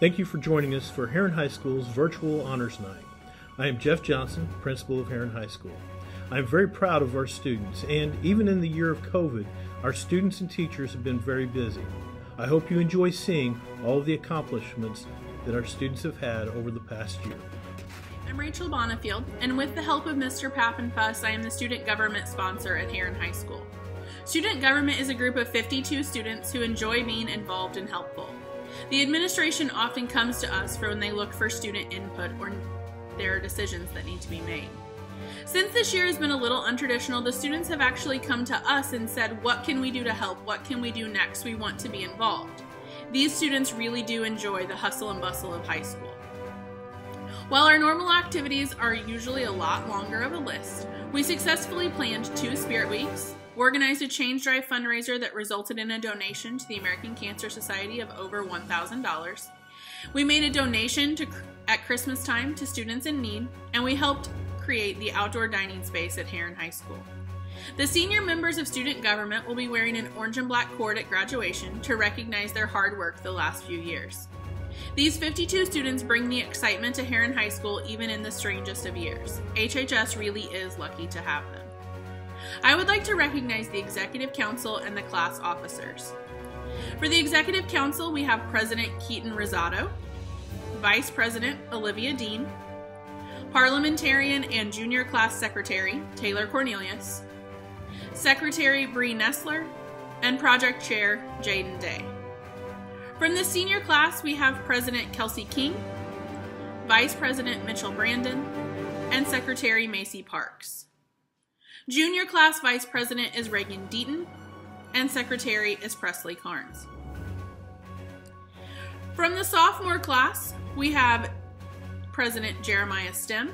Thank you for joining us for Herrin High School's virtual honors night. I am Jeff Johnson, principal of Herrin High School. I am very proud of our students, and even in the year of COVID, our students and teachers have been very busy. I hope you enjoy seeing all of the accomplishments that our students have had over the past year. I'm Rachel Bonifield, and with the help of Mr. Pappenfuss, I am the student government sponsor at Herrin High School. Student government is a group of 52 students who enjoy being involved and helpful. The administration often comes to us for when they look for student input or there are decisions that need to be made. Since this year has been a little untraditional, the students have actually come to us and said, what can we do to help? What can we do next? We want to be involved. These students really do enjoy the hustle and bustle of high school. While our normal activities are usually a lot longer of a list, we successfully planned two Spirit Weeks, organized a change drive fundraiser that resulted in a donation to the American Cancer Society of over $1,000. We made a donation to, at Christmas time to students in need, and we helped create the outdoor dining space at Herrin High School. The senior members of student government will be wearing an orange and black cord at graduation to recognize their hard work the last few years. These 52 students bring the excitement to Herrin High School even in the strangest of years. HHS really is lucky to have them. I would like to recognize the Executive Council and the class officers. For the Executive Council, we have President Keaton Rosado, Vice President Olivia Dean, Parliamentarian and Junior Class Secretary Taylor Cornelius, Secretary Bree Nestler, and Project Chair Jaden Day. From the senior class, we have President Kelsey King, Vice President Mitchell Brandon, and Secretary Macy Parks. Junior class Vice President is Reagan Deaton, and Secretary is Presley Carnes. From the sophomore class, we have President Jeremiah Stem,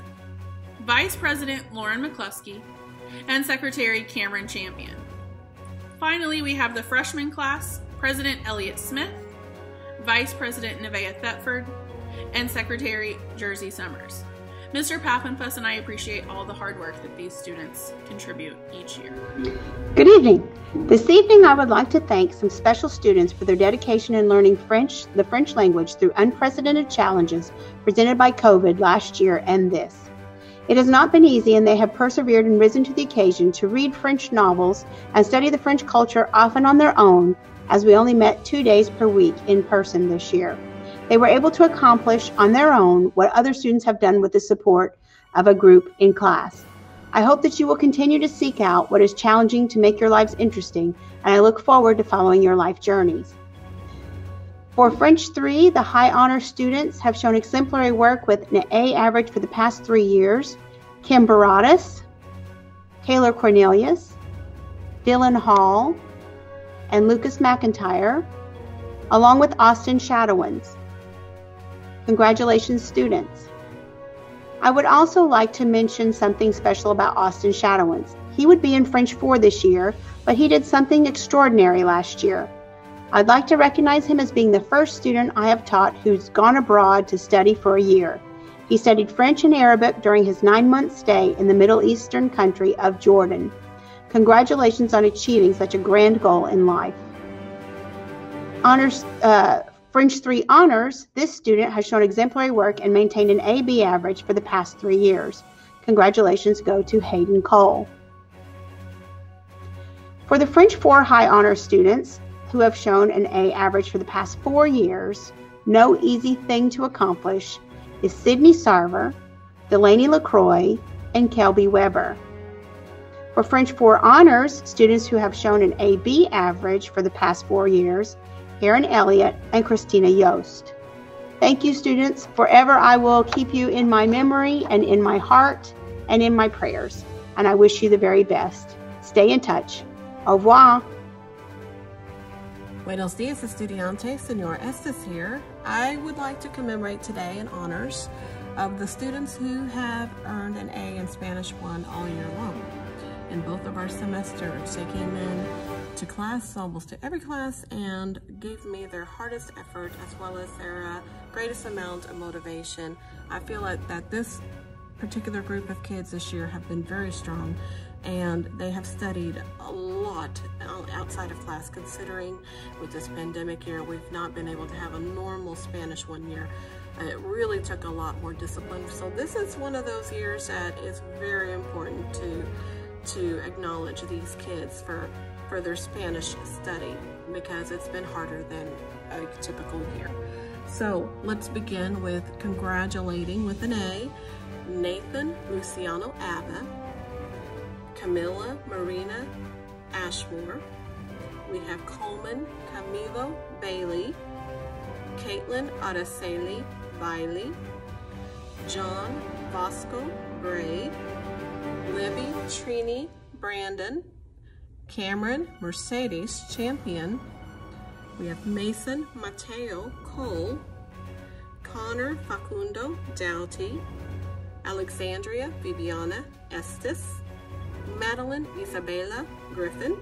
Vice President Lauren McCluskey, and Secretary Cameron Champion. Finally, we have the freshman class, President Elliot Smith, Vice President Nevaeh Thetford, and Secretary Jersey Summers. Mr. Pappenfuss and I appreciate all the hard work that these students contribute each year. Good evening. This evening I would like to thank some special students for their dedication in learning French, the French language through unprecedented challenges presented by COVID last year and this. It has not been easy and they have persevered and risen to the occasion to read French novels and study the French culture often on their own as we only met two days per week in person this year. They were able to accomplish on their own what other students have done with the support of a group in class. I hope that you will continue to seek out what is challenging to make your lives interesting, and I look forward to following your life journeys. For French 3, the high honor students have shown exemplary work with an A average for the past three years. Kim Baradas, Taylor Cornelius, Dylan Hall, and Lucas McIntyre, along with Austin Shadowins. Congratulations, students. I would also like to mention something special about Austin Shadowins. He would be in French 4 this year, but he did something extraordinary last year. I'd like to recognize him as being the first student I have taught who's gone abroad to study for a year. He studied French and Arabic during his nine month stay in the Middle Eastern country of Jordan. Congratulations on achieving such a grand goal in life. Honors, uh, French 3 Honors, this student has shown exemplary work and maintained an AB average for the past three years. Congratulations go to Hayden Cole. For the French 4 High Honors students who have shown an A average for the past four years, no easy thing to accomplish is Sydney Sarver, Delaney LaCroix, and Kelby Weber. For French 4 Honors, students who have shown an AB average for the past four years, Aaron Elliott and Christina Yost. Thank you, students. Forever I will keep you in my memory and in my heart and in my prayers. And I wish you the very best. Stay in touch. Au revoir. Buenos dias, estudiantes. Senor Estes here. I would like to commemorate today in honors of the students who have earned an A in Spanish 1 all year long in both of our semesters. They came in to class, almost to every class, and gave me their hardest effort as well as their uh, greatest amount of motivation. I feel like that this particular group of kids this year have been very strong and they have studied a lot outside of class, considering with this pandemic year, we've not been able to have a normal Spanish one year. It really took a lot more discipline. So this is one of those years that is very important to to acknowledge these kids for for their Spanish study because it's been harder than a typical year. So let's begin with congratulating with an A, Nathan Luciano Abba, Camilla Marina Ashmore. We have Coleman Camilo Bailey, Caitlin Araceli Bailey, John Bosco Braid, Libby Trini Brandon, Cameron Mercedes Champion. We have Mason Mateo Cole, Connor Facundo Doughty, Alexandria Viviana Estes, Madeline Isabella Griffin,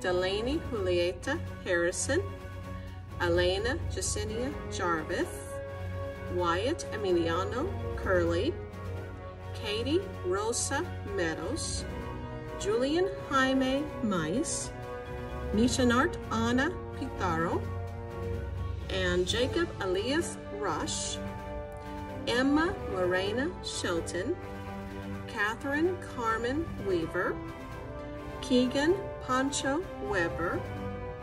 Delaney Julieta Harrison, Elena Jacinia Jarvis, Wyatt Emiliano Curley, Katie Rosa Meadows, Julian Jaime Mais, Nishanart Ana Pitaro, and Jacob Elias Rush, Emma Lorena Shelton, Catherine Carmen Weaver, Keegan Pancho Weber,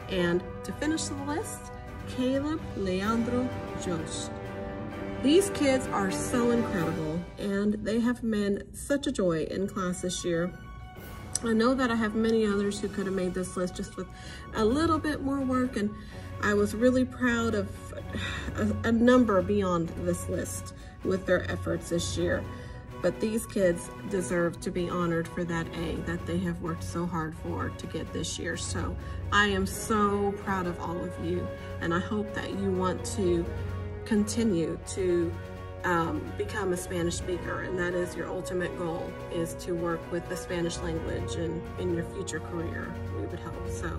and to finish the list, Caleb Leandro Jost. These kids are so incredible and they have been such a joy in class this year. I know that I have many others who could have made this list just with a little bit more work and I was really proud of a, a number beyond this list with their efforts this year. But these kids deserve to be honored for that A that they have worked so hard for to get this year. So I am so proud of all of you and I hope that you want to continue to um, become a Spanish speaker and that is your ultimate goal is to work with the Spanish language and in your future career we would hope so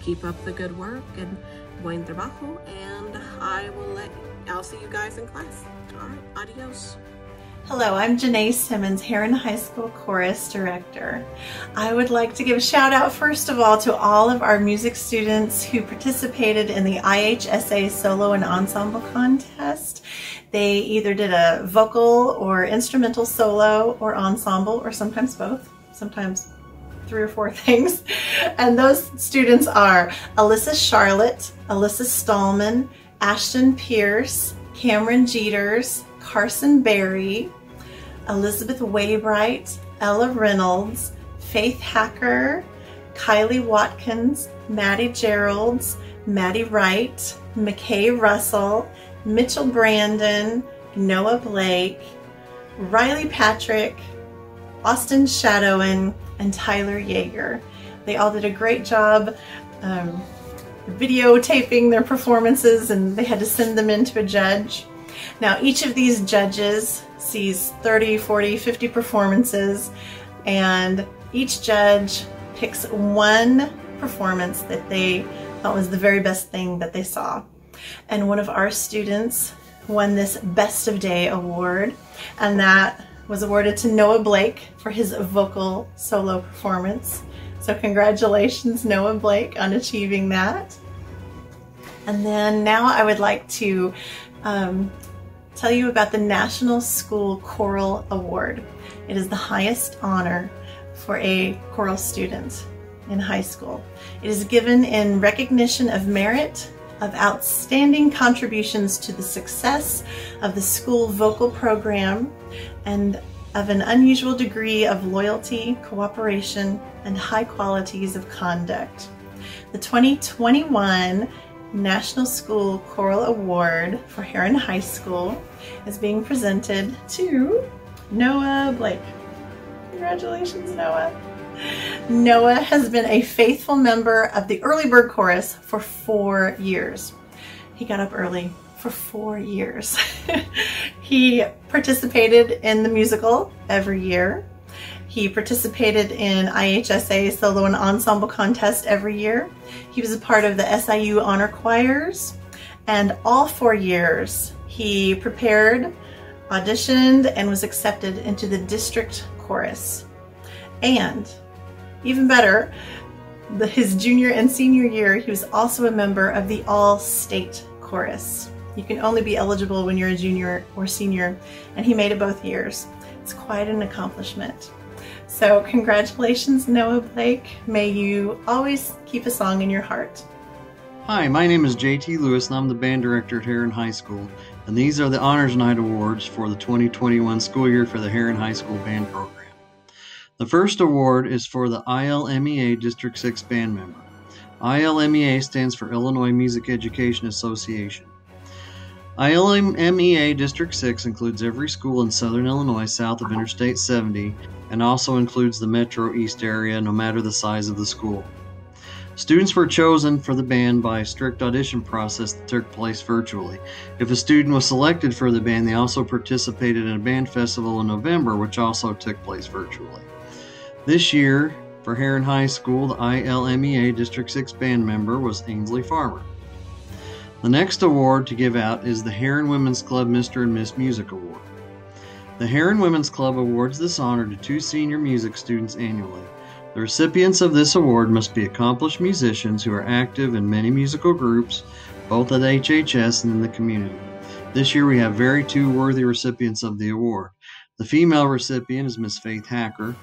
keep up the good work and buen trabajo and I will let I'll see you guys in class all right adios Hello, I'm Janae Simmons, Herrin High School Chorus Director. I would like to give a shout out first of all to all of our music students who participated in the IHSA Solo and Ensemble Contest. They either did a vocal or instrumental solo or ensemble or sometimes both, sometimes three or four things. And those students are Alyssa Charlotte, Alyssa Stallman, Ashton Pierce, Cameron Jeters, Carson Berry, Elizabeth Waybright, Ella Reynolds, Faith Hacker, Kylie Watkins, Maddie Geralds, Maddie Wright, McKay Russell, Mitchell Brandon, Noah Blake, Riley Patrick, Austin Shadowan, and Tyler Yeager. They all did a great job um, videotaping their performances and they had to send them in to a judge. Now each of these judges sees 30, 40, 50 performances and each judge picks one performance that they thought was the very best thing that they saw. And one of our students won this Best of Day award and that was awarded to Noah Blake for his vocal solo performance. So congratulations Noah Blake on achieving that. And then now I would like to um, tell you about the National School Choral Award. It is the highest honor for a choral student in high school. It is given in recognition of merit, of outstanding contributions to the success of the school vocal program, and of an unusual degree of loyalty, cooperation, and high qualities of conduct. The 2021 National School Choral Award for Herrin High School is being presented to Noah Blake. Congratulations, Noah. Noah has been a faithful member of the Early Bird Chorus for four years. He got up early for four years. he participated in the musical every year. He participated in IHSA solo and ensemble contest every year. He was a part of the SIU honor choirs and all four years he prepared, auditioned, and was accepted into the district chorus. And even better, the, his junior and senior year, he was also a member of the All-State Chorus. You can only be eligible when you're a junior or senior, and he made it both years. It's quite an accomplishment. So congratulations, Noah Blake. May you always keep a song in your heart. Hi, my name is JT Lewis and I'm the band director at Herrin High School. And these are the Honors Night Awards for the 2021 school year for the Herrin High School Band Program. The first award is for the ILMEA District 6 band member. ILMEA stands for Illinois Music Education Association. ILMEA District 6 includes every school in southern Illinois south of Interstate 70 and also includes the Metro East area no matter the size of the school. Students were chosen for the band by a strict audition process that took place virtually. If a student was selected for the band, they also participated in a band festival in November, which also took place virtually. This year, for Herrin High School, the ILMEA District 6 band member was Ainsley Farmer. The next award to give out is the Herrin Women's Club Mr. and Miss Music Award. The Herrin Women's Club awards this honor to two senior music students annually. The recipients of this award must be accomplished musicians who are active in many musical groups, both at HHS and in the community. This year we have very two worthy recipients of the award. The female recipient is Miss Faith Hacker,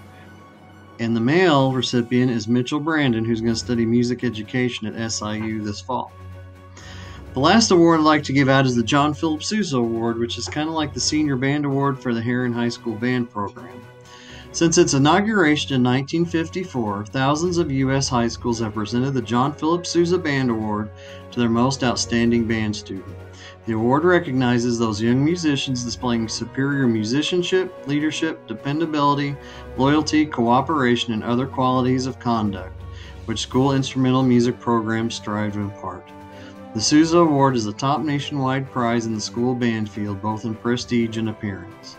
and the male recipient is Mitchell Brandon, who's going to study music education at SIU this fall. The last award I'd like to give out is the John Philip Sousa Award, which is kind of like the Senior Band Award for the Herrin High School Band Program. Since its inauguration in 1954, thousands of U.S. high schools have presented the John Philip Sousa Band Award to their most outstanding band student. The award recognizes those young musicians displaying superior musicianship, leadership, dependability, loyalty, cooperation, and other qualities of conduct, which school instrumental music programs strive to impart. The Sousa Award is the top nationwide prize in the school band field, both in prestige and appearance.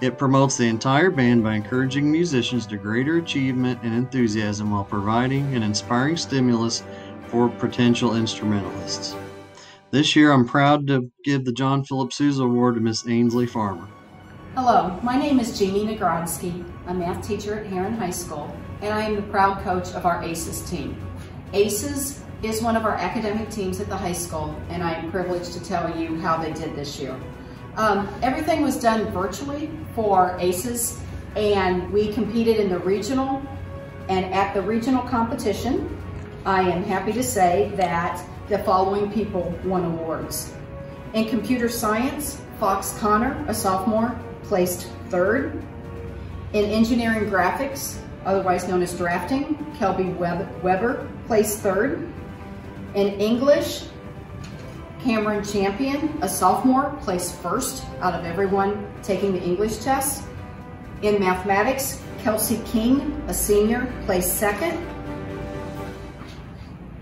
It promotes the entire band by encouraging musicians to greater achievement and enthusiasm while providing an inspiring stimulus for potential instrumentalists. This year, I'm proud to give the John Philip Sousa Award to Miss Ainsley Farmer. Hello, my name is Jeannie Nagrodsky, a math teacher at Herrin High School, and I am the proud coach of our ACES team. ACES is one of our academic teams at the high school, and I am privileged to tell you how they did this year. Um, everything was done virtually for ACES and we competed in the regional and at the regional competition, I am happy to say that the following people won awards. In computer science, Fox Connor, a sophomore, placed third. In engineering graphics, otherwise known as drafting, Kelby Weber placed third. In English, Cameron Champion, a sophomore, placed first out of everyone taking the English test. In mathematics, Kelsey King, a senior, placed second.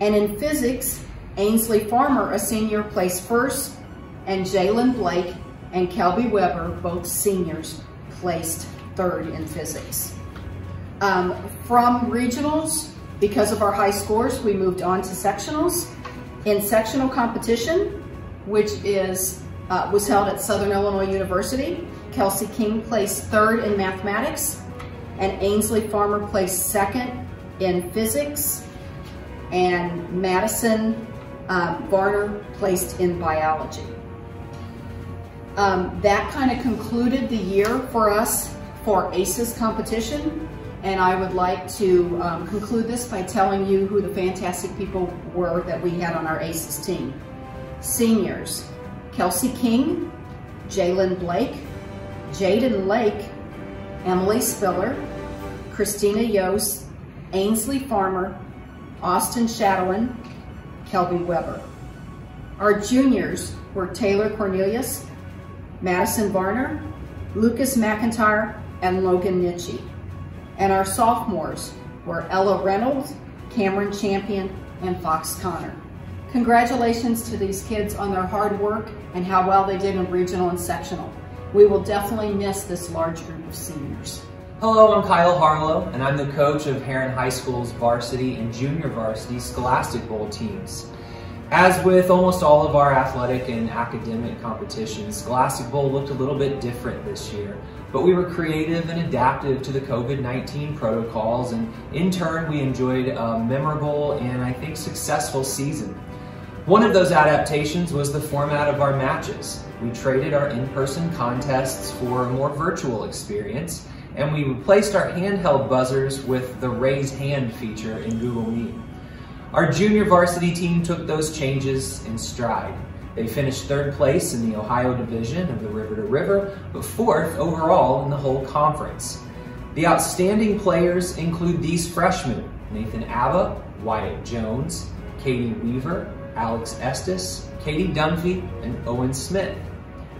And in physics, Ainsley Farmer, a senior, placed first. And Jalen Blake and Kelby Weber, both seniors, placed third in physics. Um, from regionals, because of our high scores, we moved on to sectionals. In sectional competition, which is uh, was held at Southern Illinois University, Kelsey King placed third in mathematics, and Ainsley Farmer placed second in physics, and Madison uh, placed in biology. Um, that kind of concluded the year for us for ACES competition. And I would like to um, conclude this by telling you who the fantastic people were that we had on our ACES team. Seniors, Kelsey King, Jalen Blake, Jaden Lake, Emily Spiller, Christina Yost, Ainsley Farmer, Austin Shadowin, Kelby Weber. Our juniors were Taylor Cornelius, Madison Varner, Lucas McIntyre, and Logan Nitchie. And our sophomores were Ella Reynolds, Cameron Champion, and Fox Connor. Congratulations to these kids on their hard work and how well they did in regional and sectional. We will definitely miss this large group of seniors. Hello, I'm Kyle Harlow, and I'm the coach of Herrin High School's varsity and junior varsity Scholastic Bowl teams. As with almost all of our athletic and academic competitions, Scholastic Bowl looked a little bit different this year, but we were creative and adaptive to the COVID-19 protocols, and in turn, we enjoyed a memorable and I think successful season. One of those adaptations was the format of our matches. We traded our in-person contests for a more virtual experience, and we replaced our handheld buzzers with the raise hand feature in Google Meet. Our junior varsity team took those changes in stride. They finished third place in the Ohio division of the River to River, but fourth overall in the whole conference. The outstanding players include these freshmen, Nathan Abba, Wyatt Jones, Katie Weaver, Alex Estes, Katie Dunphy, and Owen Smith.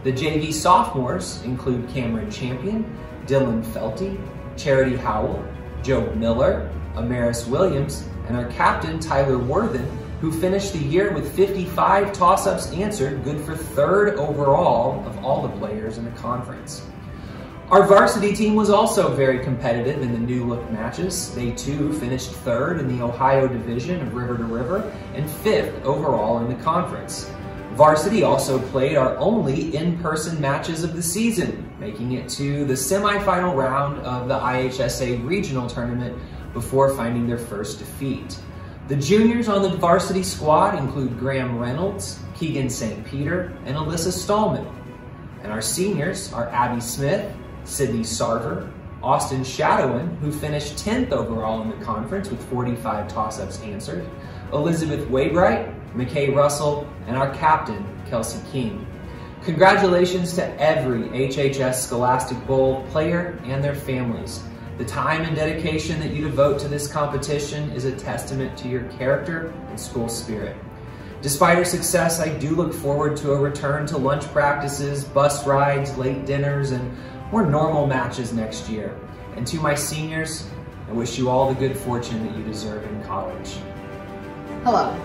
The JV sophomores include Cameron Champion, Dylan Felty, Charity Howell, Joe Miller, Amaris Williams, and our captain, Tyler Worthen, who finished the year with 55 toss-ups answered, good for third overall of all the players in the conference. Our varsity team was also very competitive in the new look matches. They too finished third in the Ohio division of River to River and fifth overall in the conference. Varsity also played our only in-person matches of the season, making it to the semifinal round of the IHSA regional tournament before finding their first defeat. The juniors on the varsity squad include Graham Reynolds, Keegan St. Peter, and Alyssa Stallman. And our seniors are Abby Smith, Sydney Sarver, Austin Shadowin, who finished 10th overall in the conference with 45 toss-ups answered, Elizabeth Waybright, McKay Russell, and our captain, Kelsey King. Congratulations to every HHS Scholastic Bowl player and their families. The time and dedication that you devote to this competition is a testament to your character and school spirit. Despite our success, I do look forward to a return to lunch practices, bus rides, late dinners, and more normal matches next year. And to my seniors, I wish you all the good fortune that you deserve in college. Hello,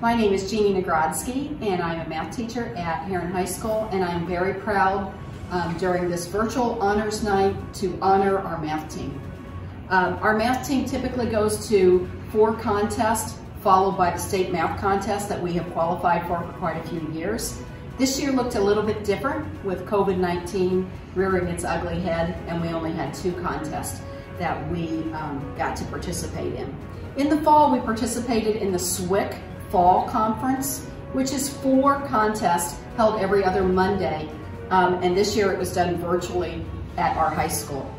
my name is Jeannie Nagrodsky, and I'm a math teacher at Herrin High School, and I'm very proud um, during this virtual honors night to honor our math team. Um, our math team typically goes to four contests followed by the state math contest that we have qualified for for quite a few years. This year looked a little bit different with COVID-19 rearing its ugly head and we only had two contests that we um, got to participate in. In the fall, we participated in the SWIC Fall Conference, which is four contests held every other Monday um, and this year it was done virtually at our high school.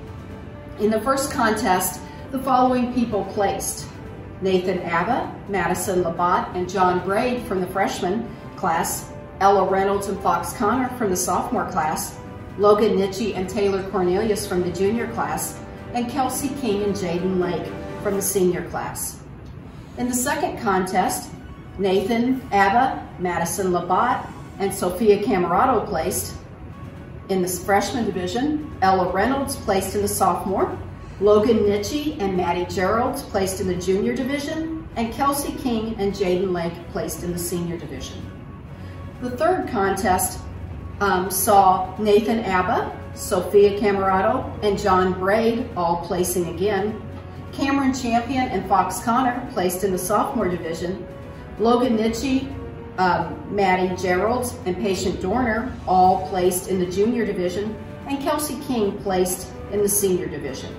In the first contest, the following people placed. Nathan Abba, Madison Labat, and John Braid from the freshman class, Ella Reynolds and Fox Connor from the sophomore class, Logan Nitchie and Taylor Cornelius from the junior class, and Kelsey King and Jaden Lake from the senior class. In the second contest, Nathan Abba, Madison Labat, and Sophia Camarado placed, in the freshman division, Ella Reynolds placed in the sophomore, Logan Nitchie and Maddie Gerald placed in the junior division, and Kelsey King and Jaden Lake placed in the senior division. The third contest um, saw Nathan Abba, Sophia Camarado, and John Braid all placing again, Cameron Champion and Fox Connor placed in the sophomore division, Logan Nitchie um, Maddie Gerald and Patience Dorner all placed in the junior division, and Kelsey King placed in the senior division.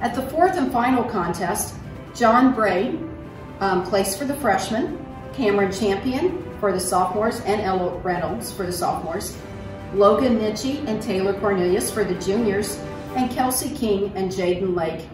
At the fourth and final contest, John Braid um, placed for the freshmen, Cameron Champion for the sophomores, and Ella Reynolds for the sophomores, Logan Nitchie and Taylor Cornelius for the juniors, and Kelsey King and Jaden Lake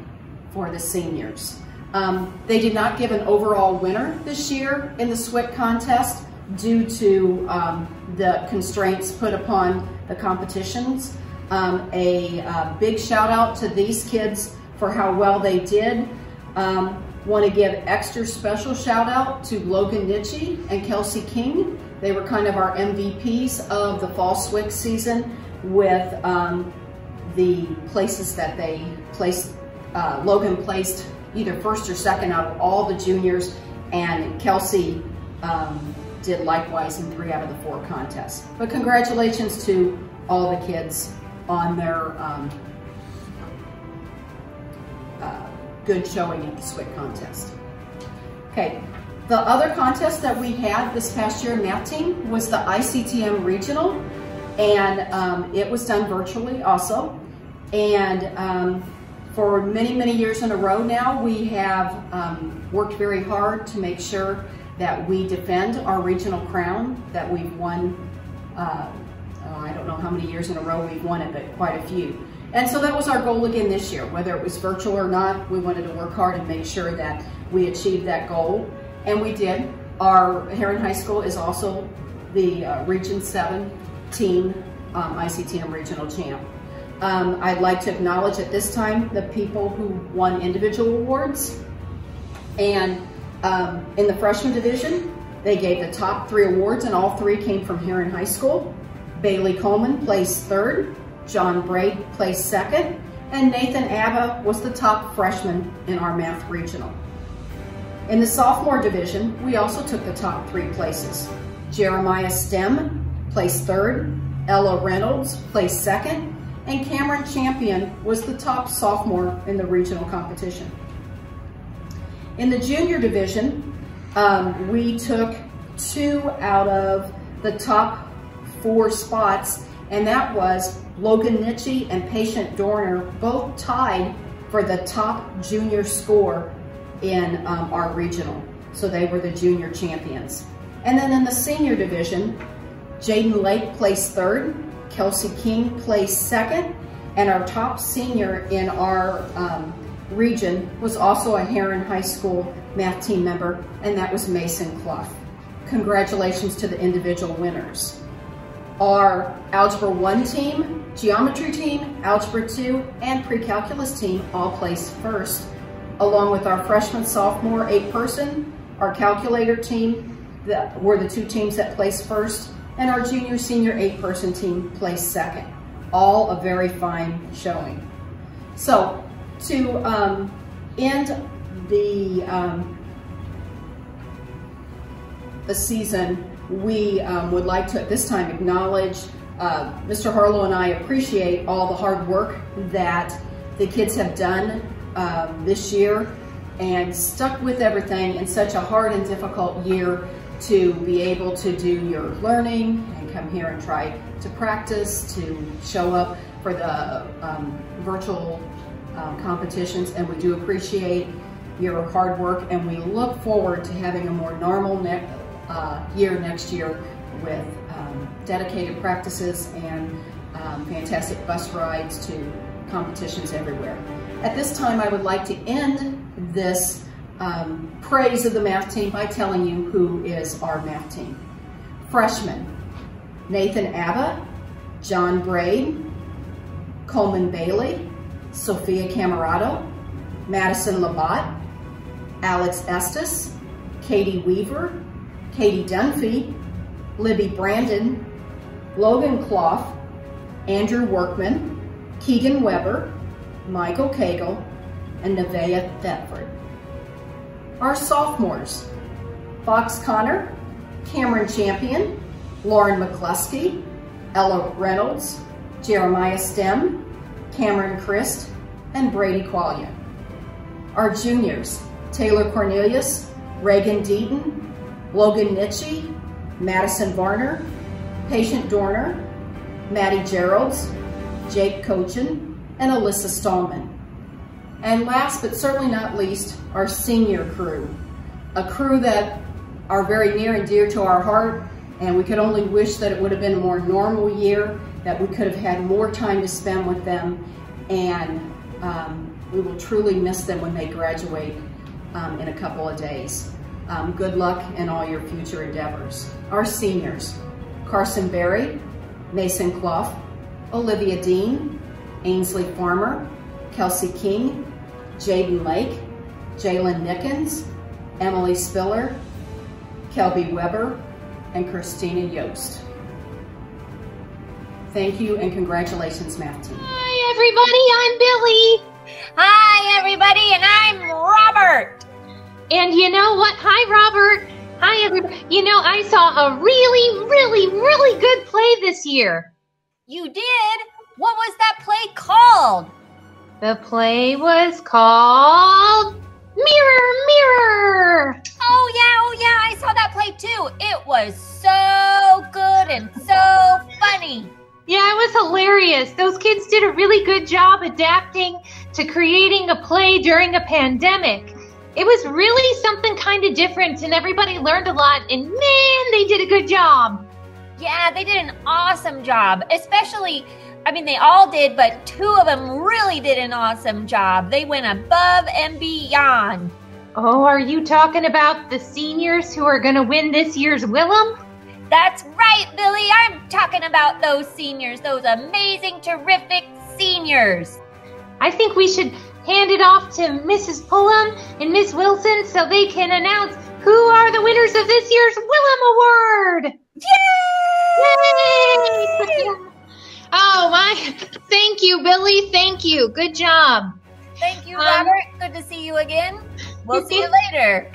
for the seniors. Um, they did not give an overall winner this year in the SWIC contest due to um, the constraints put upon the competitions. Um, a uh, big shout out to these kids for how well they did. Um, Want to give extra special shout out to Logan Nitchie and Kelsey King. They were kind of our MVPs of the fall SWIC season with um, the places that they placed. Uh, Logan placed either first or second out of all the juniors, and Kelsey um, did likewise in three out of the four contests. But congratulations to all the kids on their um, uh, good showing at the SWIC contest. Okay, The other contest that we had this past year math team was the ICTM Regional, and um, it was done virtually also. And um, for many, many years in a row now, we have um, worked very hard to make sure that we defend our regional crown, that we've won, uh, oh, I don't know how many years in a row we've won it, but quite a few. And so that was our goal again this year, whether it was virtual or not, we wanted to work hard and make sure that we achieved that goal. And we did. Our Herrin High School is also the uh, Region 7 team um, ICTM regional champ. Um, I'd like to acknowledge at this time the people who won individual awards. And um, in the freshman division, they gave the top three awards and all three came from Herrin High School. Bailey Coleman placed third, John Braid placed second, and Nathan Abba was the top freshman in our math regional. In the sophomore division, we also took the top three places. Jeremiah Stem placed third, Ella Reynolds placed second, and Cameron Champion was the top sophomore in the regional competition. In the junior division, um, we took two out of the top four spots, and that was Logan Nitchie and Patience Dorner, both tied for the top junior score in um, our regional. So they were the junior champions. And then in the senior division, Jaden Lake placed third, Kelsey King placed second, and our top senior in our um, region was also a Herrin High School math team member, and that was Mason Clough. Congratulations to the individual winners. Our Algebra 1 team, Geometry team, Algebra 2, and Pre-Calculus team all placed first, along with our freshman, sophomore, eight-person, our calculator team, that were the two teams that placed first, and our junior senior eight person team placed second. All a very fine showing. So to um, end the, um, the season, we um, would like to at this time acknowledge uh, Mr. Harlow and I appreciate all the hard work that the kids have done um, this year and stuck with everything in such a hard and difficult year to be able to do your learning and come here and try to practice, to show up for the um, virtual um, competitions. And we do appreciate your hard work and we look forward to having a more normal ne uh, year next year with um, dedicated practices and um, fantastic bus rides to competitions everywhere. At this time, I would like to end this um, praise of the math team by telling you who is our math team. Freshmen, Nathan Abbott, John Braid, Coleman Bailey, Sophia Camarado, Madison Labat, Alex Estes, Katie Weaver, Katie Dunphy, Libby Brandon, Logan Clough, Andrew Workman, Keegan Weber, Michael Cagle, and Nevaeh Thetford. Our sophomores, Fox Connor, Cameron Champion, Lauren McCluskey, Ella Reynolds, Jeremiah Stem, Cameron Christ, and Brady Qualia. Our juniors, Taylor Cornelius, Reagan Deaton, Logan Nitchie, Madison Varner, Patience Dorner, Maddie Geralds, Jake Cochin, and Alyssa Stallman. And last but certainly not least, our senior crew, a crew that are very near and dear to our heart, and we could only wish that it would have been a more normal year, that we could have had more time to spend with them, and um, we will truly miss them when they graduate um, in a couple of days. Um, good luck in all your future endeavors. Our seniors, Carson Berry, Mason Clough, Olivia Dean, Ainsley Farmer, Kelsey King, Jaden Lake, Jalen Nickens, Emily Spiller, Kelby Weber, and Christina Yost. Thank you and congratulations, math team. Hi, everybody. I'm Billy. Hi, everybody, and I'm Robert. And you know what? Hi, Robert. Hi, everybody. You know, I saw a really, really, really good play this year. You did? What was that play called? The play was called Mirror, Mirror. Oh, yeah, oh, yeah, I saw that play too. It was so good and so funny. Yeah, it was hilarious. Those kids did a really good job adapting to creating a play during a pandemic. It was really something kind of different, and everybody learned a lot, and man, they did a good job. Yeah, they did an awesome job. Especially, I mean, they all did, but two of them really did an awesome job. They went above and beyond. Oh, are you talking about the seniors who are going to win this year's Willem? That's right, Billy. I'm talking about those seniors, those amazing, terrific seniors. I think we should hand it off to Mrs. Pullum and Miss Wilson so they can announce who are the winners of this year's Willem Award. Yay! Yay! Oh my! Thank you, Billy. Thank you. Good job. Thank you, Um, Robert. Good to see you again. We'll see you later.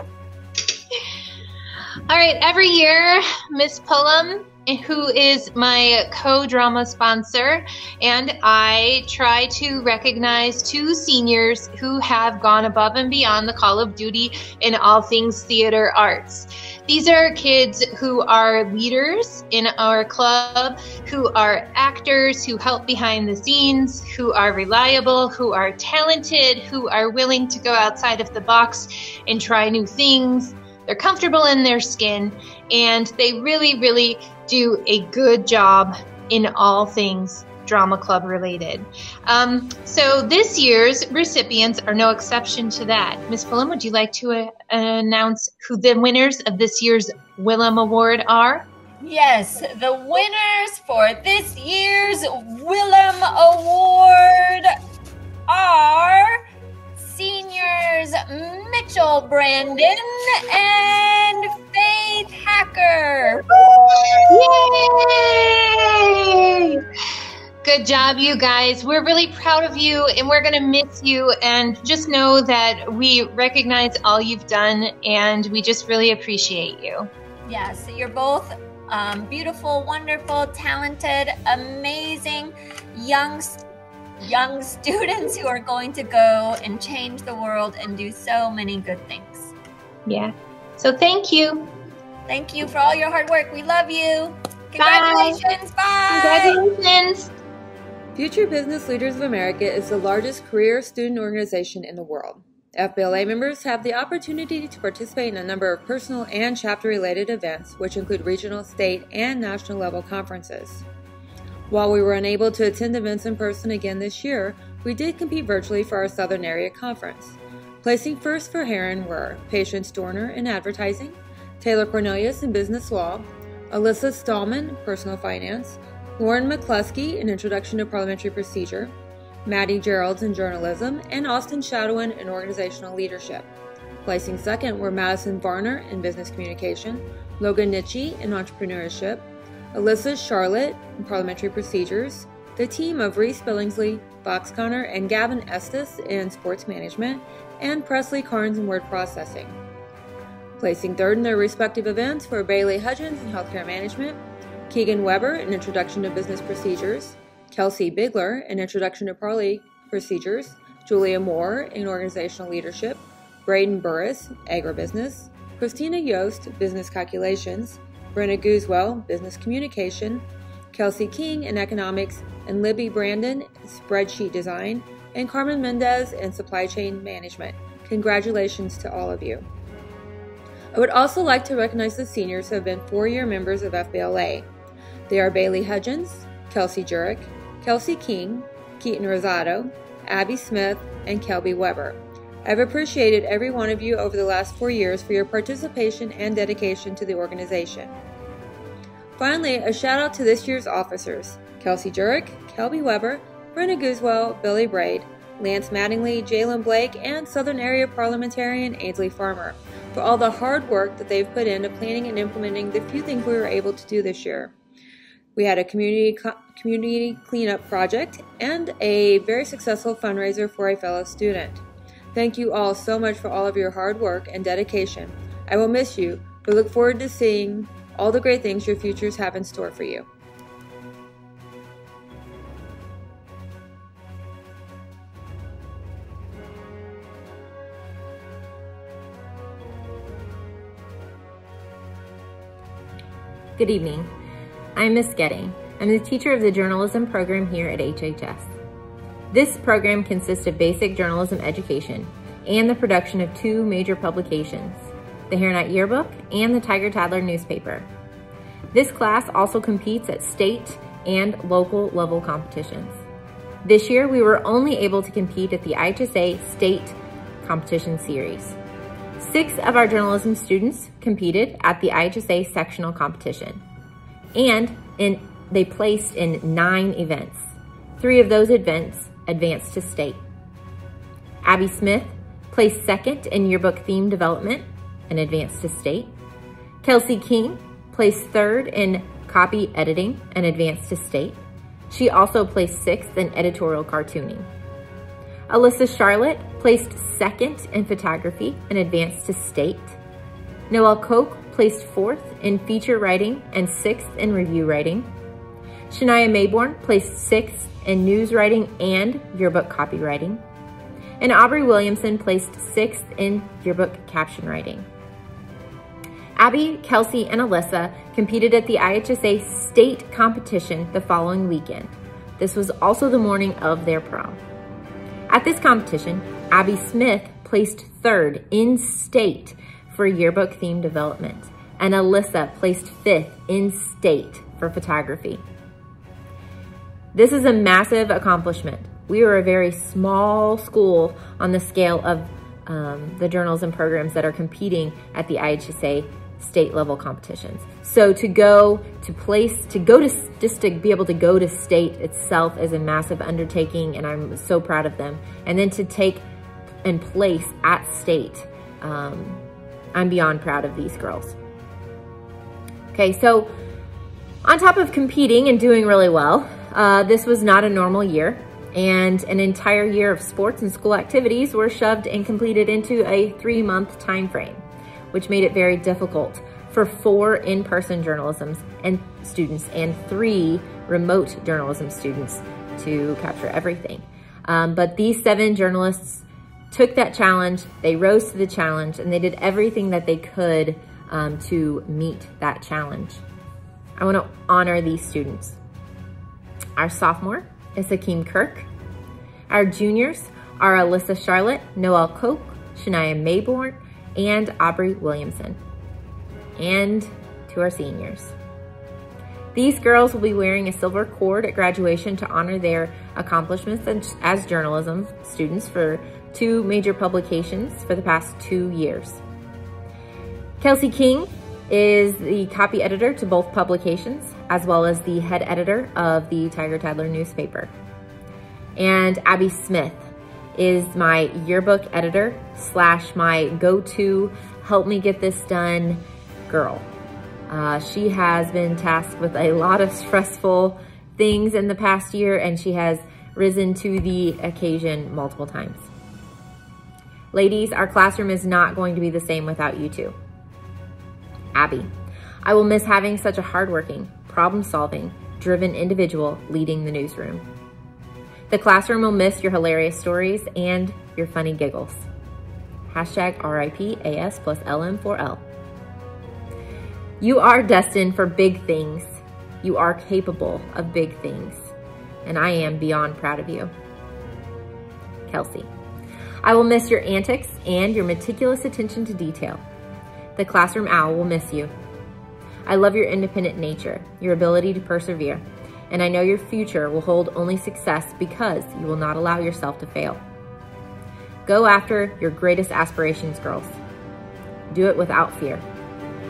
All right, every year, Miss Pullum, who is my co drama sponsor, and I try to recognize two seniors who have gone above and beyond the call of duty in all things theater arts. These are kids who are leaders in our club, who are actors, who help behind the scenes, who are reliable, who are talented, who are willing to go outside of the box and try new things. They're comfortable in their skin, and they really, really do a good job in all things drama club related. Um, so this year's recipients are no exception to that. Miss Pullum, would you like to uh, announce who the winners of this year's Willem Award are? Yes, the winners for this year's Willem Award are seniors Mitchell Brandon and Faith Hacker. Yay! Good job, you guys. We're really proud of you and we're going to miss you. And just know that we recognize all you've done and we just really appreciate you. Yes, you're both um, beautiful, wonderful, talented, amazing young young students who are going to go and change the world and do so many good things. Yeah. So thank you. Thank you for all your hard work. We love you. Congratulations. Bye. Congratulations. Future Business Leaders of America is the largest career student organization in the world. FBLA members have the opportunity to participate in a number of personal and chapter related events, which include regional, state, and national level conferences. While we were unable to attend events in person again this year, we did compete virtually for our Southern Area Conference. Placing first for Herrin were Patience Dorner in advertising, Taylor Cornelius in business law, Alyssa Stallman, personal finance, Lauren McCluskey in introduction to parliamentary procedure, Maddie Geralds in journalism, and Austin Shadowin in organizational leadership. Placing second were Madison Varner in business communication, Logan Nitchie in entrepreneurship, Alyssa Charlotte in parliamentary procedures, the team of Reese Billingsley, Fox Connor, and Gavin Estes in sports management, and Presley Carnes in word processing. Placing third in their respective events were Bailey Hudgens in healthcare management, Keegan Weber An introduction to business procedures, Kelsey Bigler An introduction to parley procedures, Julia Moore in organizational leadership, Braden Burris, agribusiness, Christina Yost, business calculations, Brenna Goosewell, business communication, Kelsey King in economics, and Libby Brandon, spreadsheet design, and Carmen Mendez in supply chain management. Congratulations to all of you. I would also like to recognize the seniors who have been four year members of FBLA. They are Bailey Hudgens, Kelsey Jurek, Kelsey King, Keaton Rosado, Abby Smith, and Kelby Weber. I've appreciated every one of you over the last four years for your participation and dedication to the organization. Finally, a shout out to this year's officers Kelsey Jurek, Kelby Weber, Brenna Goosewell, Billy Braid, Lance Mattingly, Jalen Blake, and Southern Area Parliamentarian Ainsley Farmer for all the hard work that they've put into planning and implementing the few things we were able to do this year. We had a community co- community cleanup project and a very successful fundraiser for a fellow student. Thank you all so much for all of your hard work and dedication. I will miss you, but look forward to seeing all the great things your futures have in store for you. Good evening. I'm Miss Goetting. I'm the teacher of the journalism program here at HHS. This program consists of basic journalism education and the production of two major publications, the Night Yearbook and the Tiger Tattler newspaper. This class also competes at state and local level competitions. This year, we were only able to compete at the IHSA State Competition Series. Six of our journalism students competed at the IHSA sectional competition, and in, they placed in nine events. Three of those events advanced to state. Abby Smith placed second in yearbook theme development and advanced to state. Kelsey King placed third in copy editing and advanced to state. She also placed sixth in editorial cartooning. Alyssa Charlotte placed second in photography and advanced to state. Noelle Koch placed fourth in feature writing and sixth in review writing. Shania Mayborn placed sixth in news writing and yearbook copywriting. And Aubrey Williamson placed sixth in yearbook caption writing. Abby, Kelsey, and Alyssa competed at the IHSA state competition the following weekend. This was also the morning of their prom. At this competition, Abby Smith placed third in state for yearbook theme development, and Alyssa placed fifth in state for photography. This is a massive accomplishment. We are a very small school on the scale of um, the and programs that are competing at the IHSA state level competitions. So to go to place, to go to, just to be able to go to state itself is a massive undertaking and I'm so proud of them. And then to take and place at state, um, I'm beyond proud of these girls. Okay, so on top of competing and doing really well, uh, this was not a normal year and an entire year of sports and school activities were shoved and completed into a three month time frame which made it very difficult for four in-person journalism and students and three remote journalism students to capture everything. Um, but these seven journalists took that challenge, they rose to the challenge, and they did everything that they could um, to meet that challenge. I wanna honor these students. Our sophomore is Hakeem Kirk. Our juniors are Alyssa Charlotte, Noelle Koch, Shania Mayborn, and Aubrey Williamson. And to our seniors. These girls will be wearing a silver cord at graduation to honor their accomplishments as journalism students for two major publications for the past two years. Kelsey King is the copy editor to both publications, as well as the head editor of the Tiger Tattler newspaper. And Abby Smith is my yearbook editor slash my go-to help me get this done girl. Uh, she has been tasked with a lot of stressful things in the past year and she has risen to the occasion multiple times. Ladies, our classroom is not going to be the same without you two. Abby, I will miss having such a hardworking, problem-solving, driven individual leading the newsroom. The classroom will miss your hilarious stories and your funny giggles. Hashtag RIPAS plus LM4L. You are destined for big things. You are capable of big things. And I am beyond proud of you. Kelsey. I will miss your antics and your meticulous attention to detail. The classroom owl will miss you. I love your independent nature, your ability to persevere, and I know your future will hold only success because you will not allow yourself to fail. Go after your greatest aspirations, girls. Do it without fear.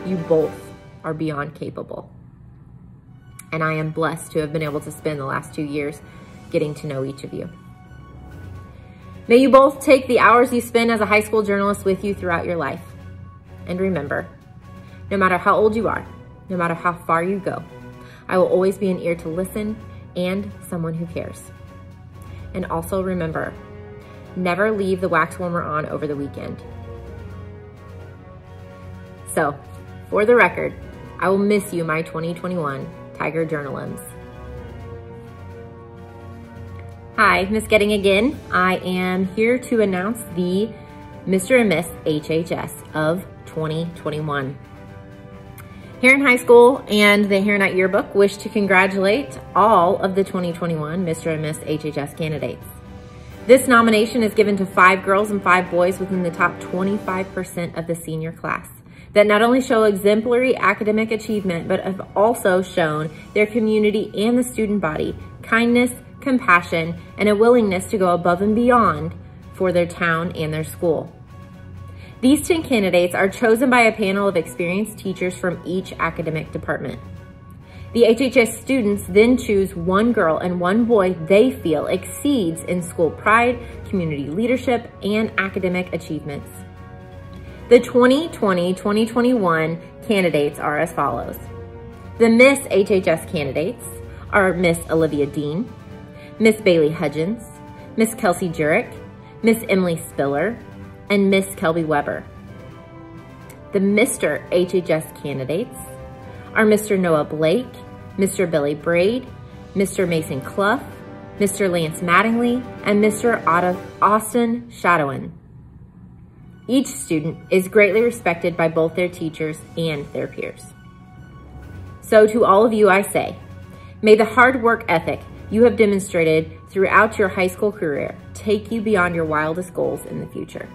You both are beyond capable. And I am blessed to have been able to spend the last two years getting to know each of you. May you both take the hours you spend as a high school journalist with you throughout your life. And remember, no matter how old you are, no matter how far you go, I will always be an ear to listen and someone who cares. And also remember, never leave the wax warmer on over the weekend. So, for the record, I will miss you, my 2021 Tiger Journalums. Hi, Miss Goetting again. I am here to announce the Mr. and Miss HHS of 2021. Herrin High School and the Here Herrinite Yearbook wish to congratulate all of the 2021 Mr. and Miss HHS candidates. This nomination is given to five girls and five boys within the top 25% of the senior class that not only show exemplary academic achievement, but have also shown their community and the student body kindness, compassion, and a willingness to go above and beyond for their town and their school. These 10 candidates are chosen by a panel of experienced teachers from each academic department. The HHS students then choose one girl and one boy they feel exceeds in school pride, community leadership, and academic achievements. The 2020-2021 candidates are as follows. The Miss HHS candidates are Miss Olivia Dean, Miss Bailey Hudgens, Miss Kelsey Jurek, Miss Emily Spiller, and Miss Kelby Weber. The Mr. HHS candidates are Mr. Noah Blake, Mr. Billy Braid, Mr. Mason Clough, Mr. Lance Mattingly, and Mr. Austin Shadowan. Each student is greatly respected by both their teachers and their peers. So to all of you I say, may the hard work ethic you have demonstrated throughout your high school career take you beyond your wildest goals in the future.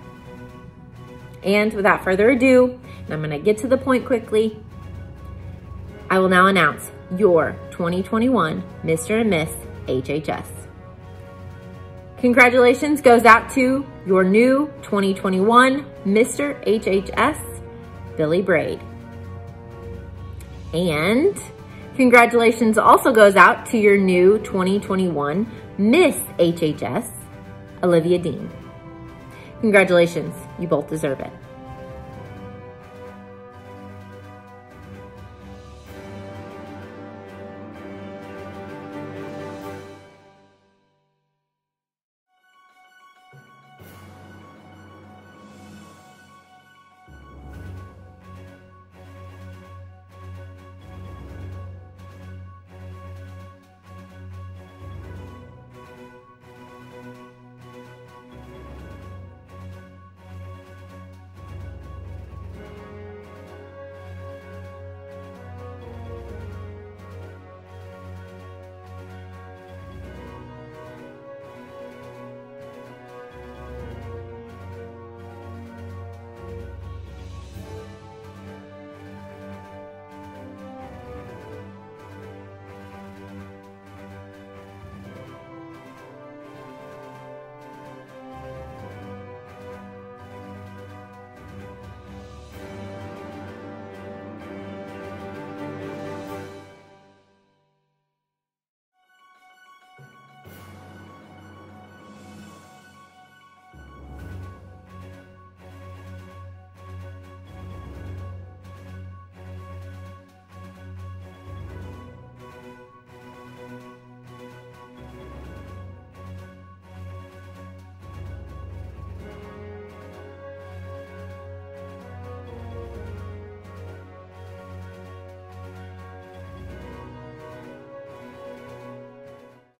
And without further ado, and I'm gonna get to the point quickly, I will now announce your 2021 Mr. and Miss HHS. Congratulations goes out to your new 2021 Mr. HHS, Billy Braid. And congratulations also goes out to your new 2021 Miss HHS, Olivia Dean. Congratulations, you both deserve it.